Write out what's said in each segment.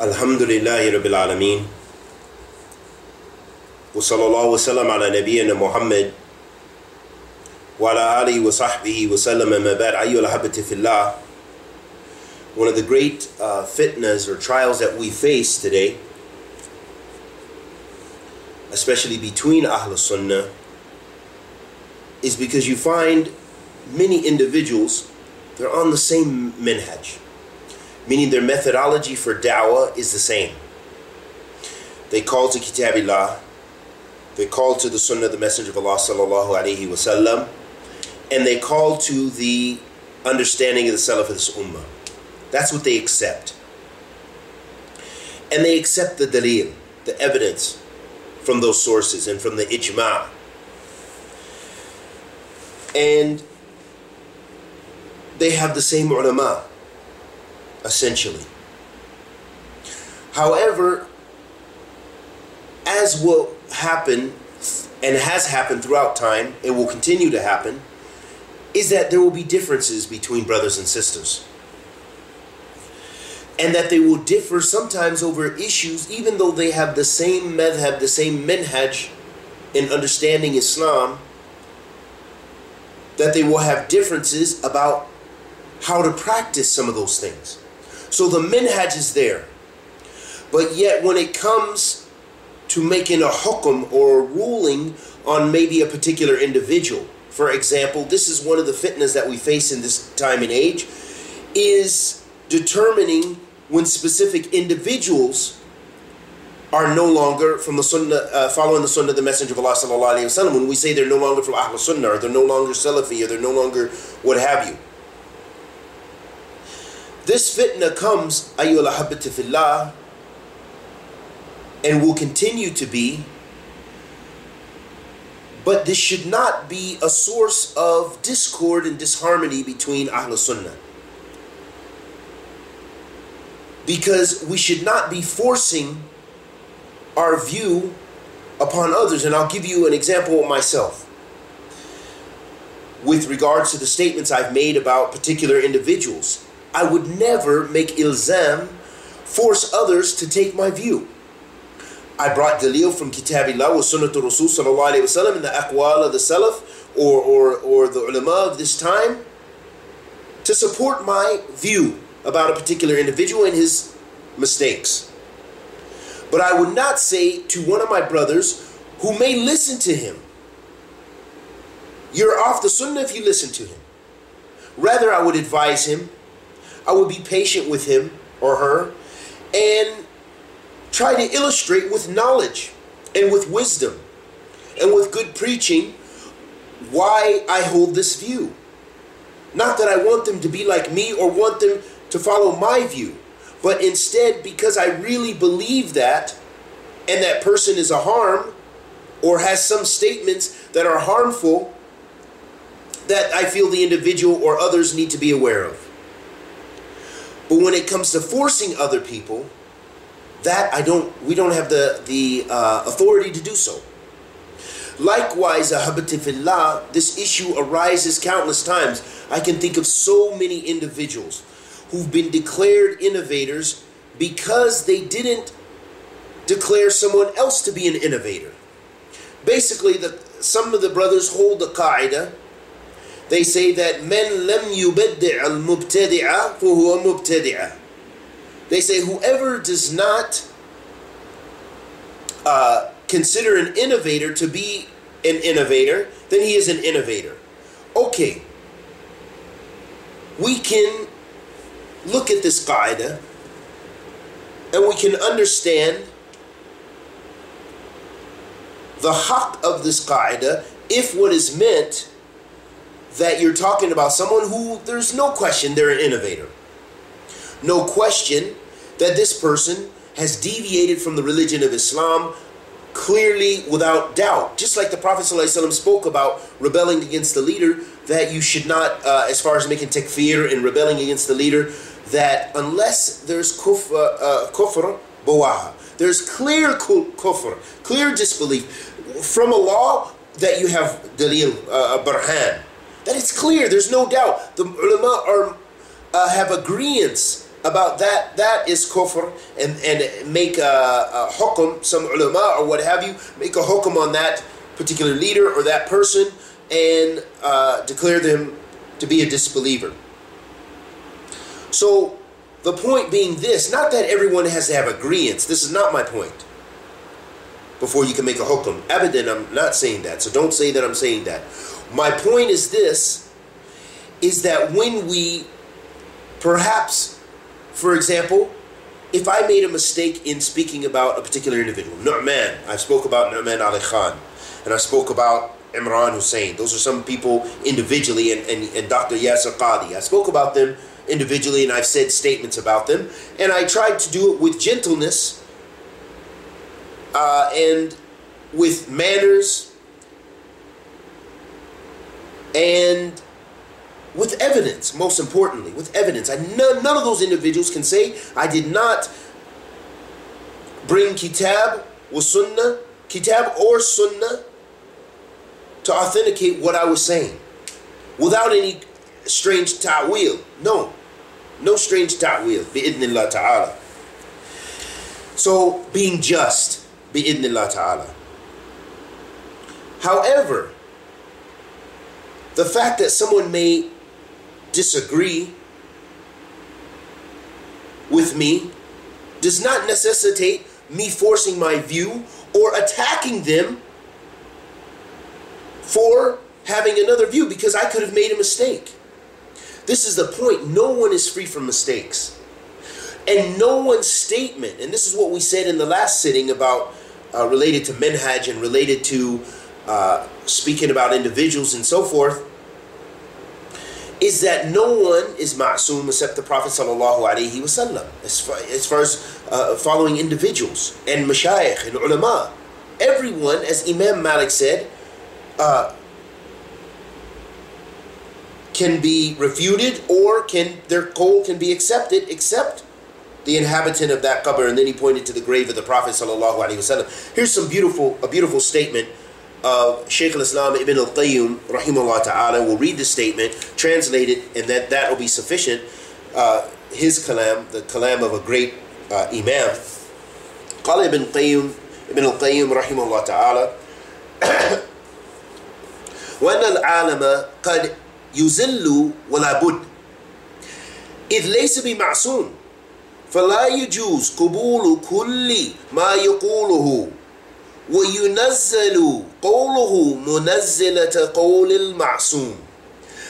الحمد لله رب العالمين وصلى الله وسلم على نبينا محمد وعلى آله وصحبه وسلم ما بعد أيها الأحبة في الله One of the great uh, fitnas or trials that we face today especially between Ahl Sunnah is because you find many individuals they're on the same minhaj meaning their methodology for da'wah is the same. They call to Kitabillah, they call to the Sunnah of the Messenger of Allah sallallahu alaihi wasallam, and they call to the understanding of the Salaf of this Ummah. That's what they accept. And they accept the dalil, the evidence from those sources and from the ijma'. And they have the same ulama essentially. However, as will happen and has happened throughout time and will continue to happen, is that there will be differences between brothers and sisters. And that they will differ sometimes over issues, even though they have the same madhab, the same minhaj in understanding Islam, that they will have differences about how to practice some of those things. So the minhaj is there. But yet when it comes to making a hukum or a ruling on maybe a particular individual, for example, this is one of the fitnas that we face in this time and age, is determining when specific individuals are no longer from the sunnah, uh, following the sunnah of the Messenger of Allah sallallahu alaihi wasallam. When we say they're no longer from Ahl Sunnah, or they're no longer Salafi, or they're no longer what have you. This fitna comes, ayyul fillah, and will continue to be. But this should not be a source of discord and disharmony between Ahl Sunnah. Because we should not be forcing our view upon others. And I'll give you an example of myself. With regards to the statements I've made about particular individuals. I would never make ilzam, force others to take my view. I brought dalil from Kitabillah wa Sunnatul Rasul sallallahu alayhi wasallam in the aqwal of the Salaf or, or, or the ulama of this time to support my view about a particular individual and his mistakes. But I would not say to one of my brothers who may listen to him, you're off the sunnah if you listen to him. Rather, I would advise him I would be patient with him or her and try to illustrate with knowledge and with wisdom and with good preaching why I hold this view. Not that I want them to be like me or want them to follow my view, but instead because I really believe that and that person is a harm or has some statements that are harmful that I feel the individual or others need to be aware of. But when it comes to forcing other people, that I don't, we don't have the, the uh, authority to do so. Likewise, fillah, this issue arises countless times. I can think of so many individuals who've been declared innovators because they didn't declare someone else to be an innovator. Basically, the, some of the brothers hold the qaida they say that men lam yubaddi' al-mubtadi'a fuhuwa mubtadi'a. They say whoever does not uh, consider an innovator to be an innovator, then he is an innovator. Okay, we can look at this qaida and we can understand the haqq of this qaida if what is meant that you're talking about someone who there's no question they're an innovator. No question that this person has deviated from the religion of Islam clearly without doubt. Just like the Prophet ﷺ spoke about rebelling against the leader, that you should not, uh, as far as making takfir and rebelling against the leader, that unless there's kufr, uh, kufr bawaha, there's clear kufr, clear disbelief from a law that you have dalil, uh, barhan, that it's clear, there's no doubt. The ulama are, uh, have agreements about that, that is kufr, and, and make a, a hukum, some ulama or what have you, make a hukum on that particular leader or that person and uh, declare them to be a disbeliever. So the point being this, not that everyone has to have agreements. This is not my point. Before you can make a hukum. Abadan, I'm not saying that. So don't say that I'm saying that. My point is this, is that when we perhaps, for example, if I made a mistake in speaking about a particular individual, Nu'man, I spoke about Nu'man Ali Khan, and I spoke about Imran Hosein. Those are some people individually, and, and, and Dr. Yasir Qadhi. I spoke about them individually and I've said statements about them. And I tried to do it with gentleness uh, and with manners and with evidence, most importantly, with evidence. I, none, none of those individuals can say I did not bring kitab or sunnah, kitab or sunnah to authenticate what I was saying without any strange ta'wil. No. No strange ta'wil. Bi'idnillah ta'ala. So being just. Bi'idnillah ta'ala. However, the fact that someone may disagree with me does not necessitate me forcing my view or attacking them for having another view because I could have made a mistake. This is the point. No one is free from mistakes. And no one's statement, and this is what we said in the last sitting about uh, related to minhaj and related to uh, speaking about individuals and so forth, is that no one is ma'soom except the Prophet sallallahu alaihi wasallam as far as, far as uh, following individuals and mashayikh and ulama. Everyone, as Imam Malik said, uh, can be refuted or can their call can be accepted except the inhabitant of that qabr and then he pointed to the grave of the prophet sallallahu alaihi wasallam here's some beautiful a beautiful statement of Shaykh al-Islam Ibn al-Qayyim rahimahullah ta'ala will read the statement translate it and that that will be sufficient uh, his kalam the kalam of a great uh, imam قال ابن القيم ابن القيم رحمه الله تعالى وأن العالم قد يزل ولا بد إذ ليس بمعصوم فلا يجوز قبول كل ما يقوله وينزل قوله منزلة قول المعصوم.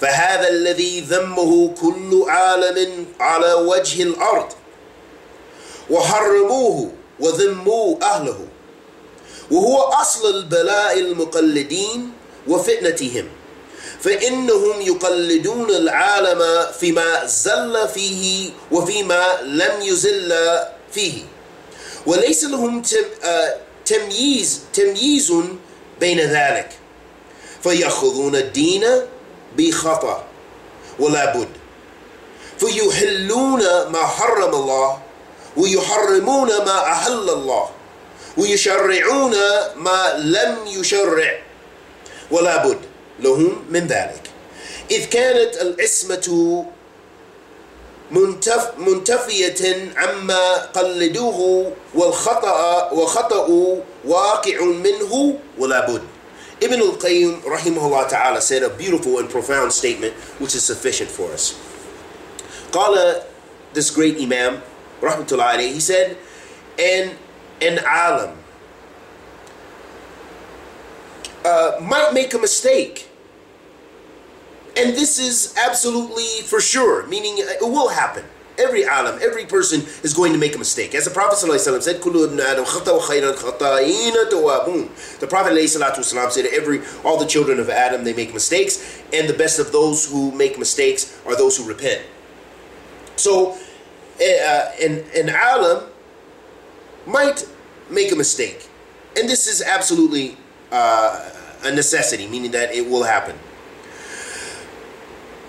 فهذا الذي ذمه كل عالم على وجه الأرض. وحرموه وذموا أهله. وهو أصل البلاء المقلدين وفتنتهم. فإنهم يقلدون العالم فيما زل فيه وفيما لم يزل فيه. وليس لهم تمييز تمييز بين ذلك. فيأخذون الدين بخطأ ولا بد. فيحلون ما حرم الله ويحرمون ما أحل الله ويشرعون ما لم يشرع ولا بد لهم من ذلك. إذ كانت العصمة منتف منتفية عما قلدوه والخطأ وخطأ واقع منه ولا بد Ibn al-Qayyim rahimahullah ta'ala said a beautiful and profound statement which is sufficient for us. قال this great imam rahmatullah alayhi he said and an alim uh, might make a mistake. And this is absolutely for sure, meaning it will happen. Every alim, every person is going to make a mistake. As the Prophet ﷺ said, The Prophet ﷺ said, every, all the children of Adam, they make mistakes, and the best of those who make mistakes are those who repent. So, uh, an, an alim might make a mistake. And this is absolutely uh, a necessity, meaning that it will happen.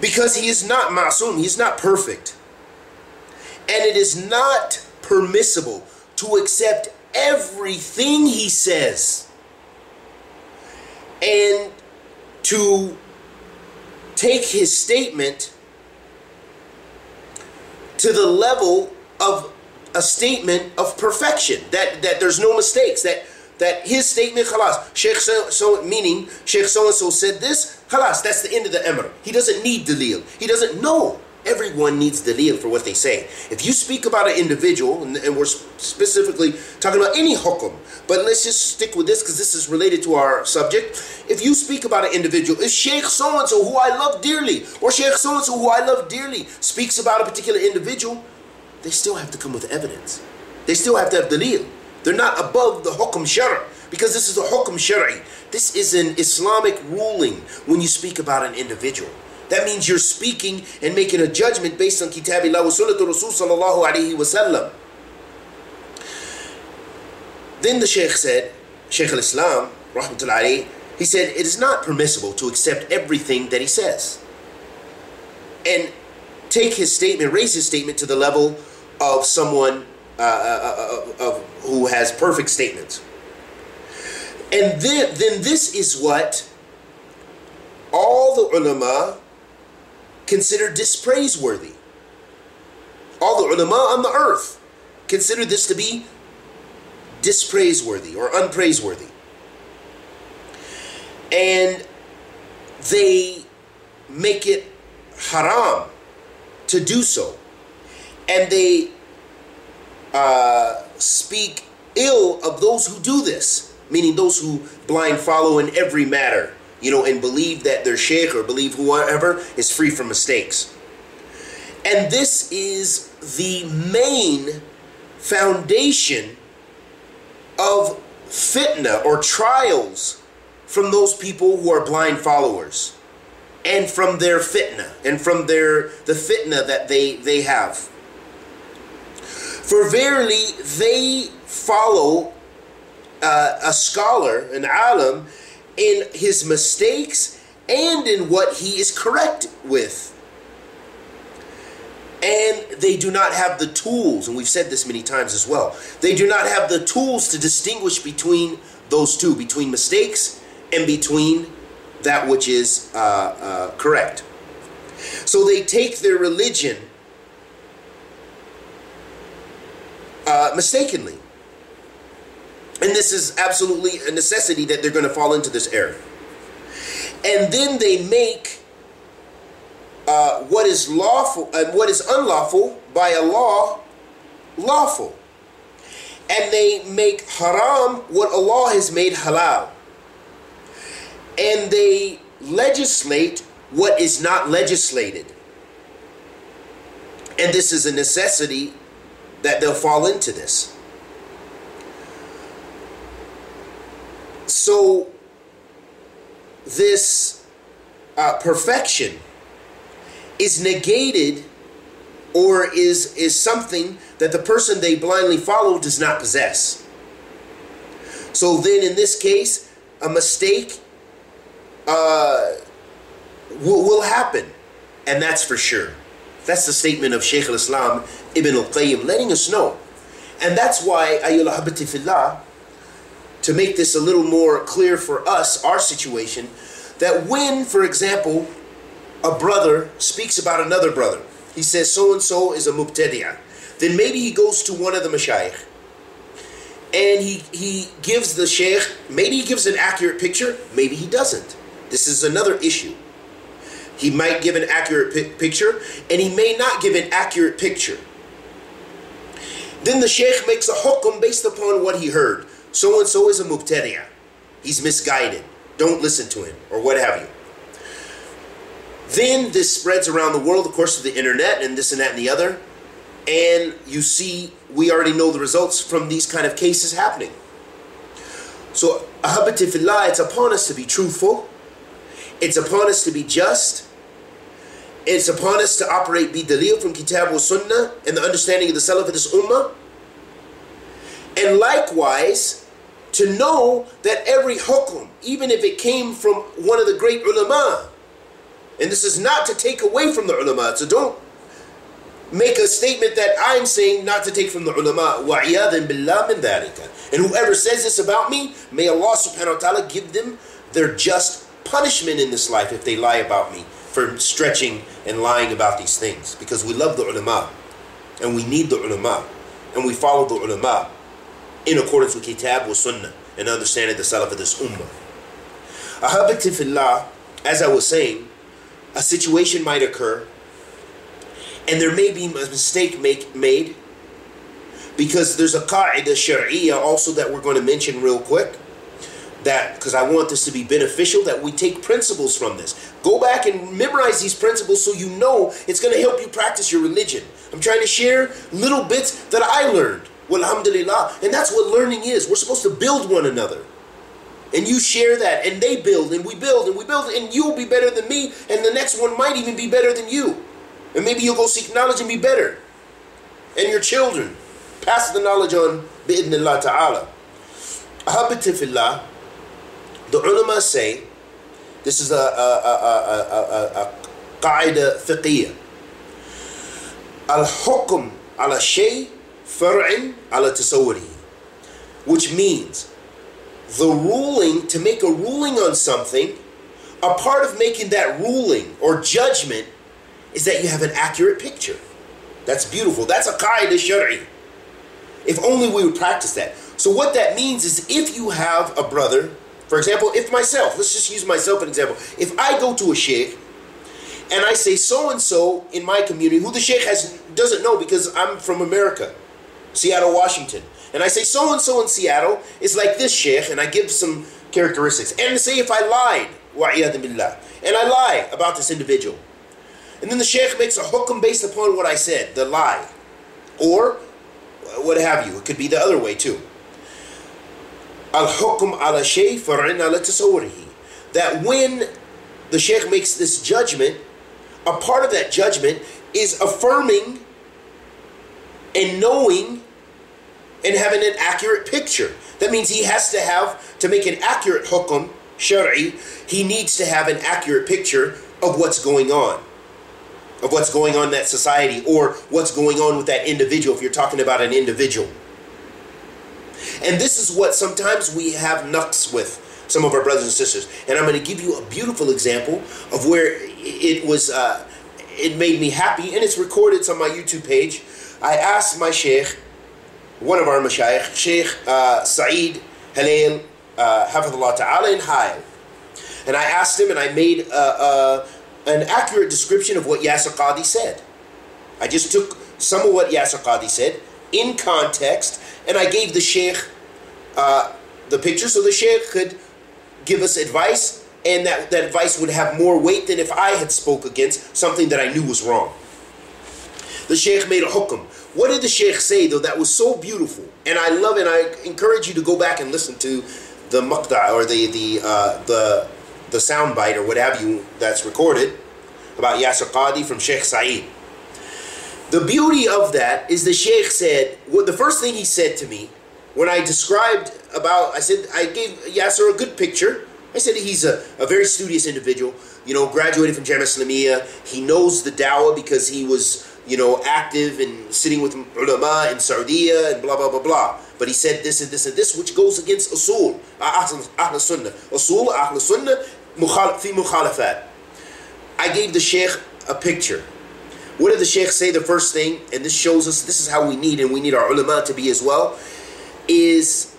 Because he is not ma'asum, he is not perfect. And it is not permissible to accept everything he says and to take his statement to the level of a statement of perfection, that, that there's no mistakes, that that his statement, khalas, Sheikh so, so meaning Sheikh so and so said this, khalas, that's the end of the emr. He doesn't need dalil. He doesn't know. Everyone needs dalil for what they say. If you speak about an individual, and, and we're specifically talking about any hukum, but let's just stick with this because this is related to our subject. If you speak about an individual, if Sheikh so and so, who I love dearly, or Sheikh so and so, who I love dearly, speaks about a particular individual, they still have to come with evidence. They still have to have dalil. They're not above the hukum shara because this is a hukum shari. This is an Islamic ruling when you speak about an individual. That means you're speaking and making a judgment based on Kitabillah wa Sunnatu Rasul sallallahu alayhi wasallam. Then the Shaykh said, Shaykh al-Islam, rahmatullahi he said, it is not permissible to accept everything that he says. And take his statement, raise his statement to the level of someone uh, uh, uh, of who has perfect statements. And then, then this is what all the ulama consider dispraiseworthy. All the ulama on the earth consider this to be dispraiseworthy or unpraiseworthy. And they make it haram to do so. And they uh, speak ill of those who do this, meaning those who blind follow in every matter, you know, and believe that their sheikh or believe whoever is free from mistakes. And this is the main foundation of fitna or trials from those people who are blind followers and from their fitna and from their the fitna that they they have for verily they follow uh, a scholar, an alim, in his mistakes and in what he is correct with. And they do not have the tools, and we've said this many times as well, they do not have the tools to distinguish between those two, between mistakes and between that which is uh, uh, correct. So they take their religion uh, mistakenly. And this is absolutely a necessity that they're going to fall into this error. And then they make uh, what is lawful and uh, what is unlawful by a law lawful. And they make haram what Allah has made halal. And they legislate what is not legislated. And this is a necessity that they'll fall into this. So, this uh, perfection is negated or is, is something that the person they blindly follow does not possess. So, then in this case, a mistake uh, will, will happen, and that's for sure. That's the statement of Shaykh al-Islam Ibn al-Qayyim letting us know. And that's why, ayyul habati fillah, to make this a little more clear for us, our situation, that when, for example, a brother speaks about another brother, he says so-and-so is a mubtadi'ah, then maybe he goes to one of the mashayikh, and he, he gives the sheikh, maybe he gives an accurate picture, maybe he doesn't. This is another issue. He might give an accurate picture, and he may not give an accurate picture. Then the sheikh makes a hukum based upon what he heard. So and so is a mubtadi'ah. He's misguided. Don't listen to him, or what have you. Then this spreads around the world, of course, through the internet and this and that and the other. And you see, we already know the results from these kind of cases happening. So, ahabatifillah, it's upon us to be truthful it's upon us to be just. It's upon us to operate be dalil from Kitab wa Sunnah and the understanding of the Salaf of this Ummah. And likewise, to know that every hukum, even if it came from one of the great ulama, and this is not to take away from the ulama, so don't make a statement that I'm saying not to take from the ulama. وَعِيَاذٍ بِاللَّهِ مِنْ ذَلِكَ And whoever says this about me, may Allah subhanahu wa ta'ala give them their just punishment in this life if they lie about me for stretching and lying about these things because we love the ulama. And we need the ulama. And we follow the ulama in accordance with kitab wa sunnah and understanding the salaf of this ummah. Ahabati as I was saying, a situation might occur and there may be a mistake make, made because there's a qa'idah sharia also that we're going to mention real quick that because I want this to be beneficial that we take principles from this. Go back and memorize these principles so you know it's going to help you practice your religion. I'm trying to share little bits that I learned. Well, alhamdulillah. And that's what learning is. We're supposed to build one another. And you share that, and they build, and we build, and we build, and you'll be better than me, and the next one might even be better than you. And maybe you'll go seek knowledge and be better. And your children. Pass the knowledge on bi'idnillah ta'ala. Ahabatifillah, the ulama say, this is a, a, a, a, a, a qaida fiqhiyah. Al-hukm ala shay far'in ala tasawwuri. Which means, the ruling, to make a ruling on something, a part of making that ruling or judgment is that you have an accurate picture. That's beautiful. That's a qaida shari. If only we would practice that. So what that means is if you have a brother, for example, if myself, let's just use myself an example. If I go to a sheikh and I say so and so in my community, who the sheikh has doesn't know because I'm from America, Seattle, Washington, and I say so and so in Seattle is like this sheikh, and I give some characteristics, and say if I lied, billah, and I lie about this individual, and then the sheikh makes a hukum based upon what I said, the lie. Or what have you. It could be the other way too. Al-hukum ala shay far'in ala tasawwurihi. That when the sheikh makes this judgment, a part of that judgment is affirming and knowing and having an accurate picture. That means he has to have, to make an accurate hukum, shari, he needs to have an accurate picture of what's going on of what's going on in that society or what's going on with that individual if you're talking about an individual. And this is what sometimes we have nucks with some of our brothers and sisters. And I'm going to give you a beautiful example of where it was, uh, it made me happy, and it's recorded it's on my YouTube page. I asked my sheikh, one of our mashayikh, Sheikh uh, Saeed Halil, uh, Hafidullah Ta'ala in Hayal. And I asked him, and I made a, a, an accurate description of what Yasir Qadhi said. I just took some of what Yasir Qadhi said in context, and I gave the sheikh uh, the picture so the sheikh could give us advice, and that, that advice would have more weight than if I had spoke against something that I knew was wrong. The sheikh made a hukum. What did the sheikh say though that was so beautiful? And I love it. I encourage you to go back and listen to the maqta or the the uh, the the soundbite or what have you that's recorded about Yasir Qadhi from Sheikh Saeed. The beauty of that is the Sheikh said, well, the first thing he said to me when I described about, I said, I gave Yasir a good picture. I said he's a, a very studious individual, you know, graduated from Jamiah Islamiyah. He knows the dawah because he was, you know, active and sitting with ulama in Saudi and blah, blah, blah, blah. But he said this and this and this, which goes against usul, uh, ahl sunnah. Usul, ahl sunnah, fi mukhalafat. I gave the sheikh a picture. What did the sheikh say the first thing? And this shows us this is how we need, and we need our ulama to be as well. Is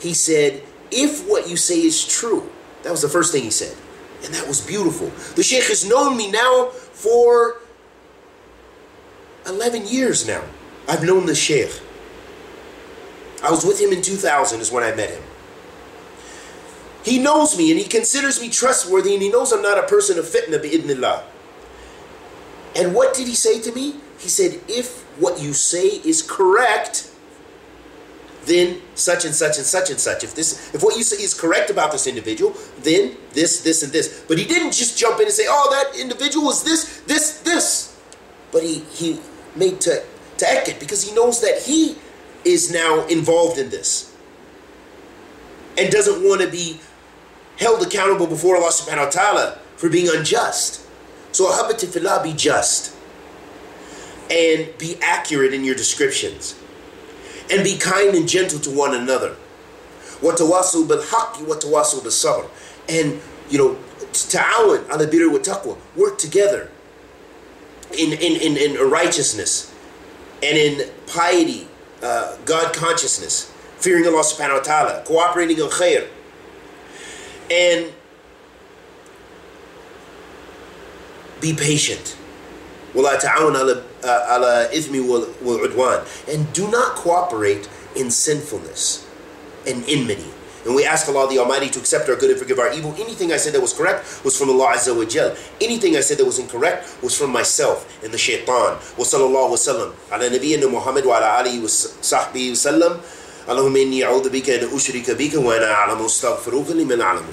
he said, if what you say is true, that was the first thing he said. And that was beautiful. The sheikh has known me now for 11 years now. I've known the sheikh. I was with him in 2000 is when I met him. He knows me and he considers me trustworthy and he knows I'm not a person of fitna bi'idnillah. And what did he say to me? He said, if what you say is correct, then such and such and such and such. If this if what you say is correct about this individual, then this, this, and this. But he didn't just jump in and say, oh, that individual is this, this, this. But he he made to to act it because he knows that he is now involved in this and doesn't want to be held accountable before Allah subhanahu wa ta'ala for being unjust. So ahabati fillah, be just. And be accurate in your descriptions And be kind and gentle to one another. وَتَوَاصُوا بِالْحَقِّ وَتَوَاصُوا بِالصَّبْرِ And, you know, ta'awan ala birr wa taqwa. Work together in, in, in, in righteousness and in piety, uh, God consciousness, fearing Allah subhanahu wa ta'ala, cooperating on khair, and be patient. ولا تعاون على على إثم والعدوان and do not cooperate in sinfulness and enmity. And we ask Allah the Almighty to accept our good and forgive our evil. Anything I said that was correct was from Allah Azza wa Jal. Anything I said that was incorrect was from myself and the shaitan. Wa sallallahu wa sallam ala nabiyyina Muhammad wa ala alihi wa sahbihi wa sallam. اللهم إني أعوذ بك أن أشرك بك وأنا أعلم أستغفرك لمن أعلم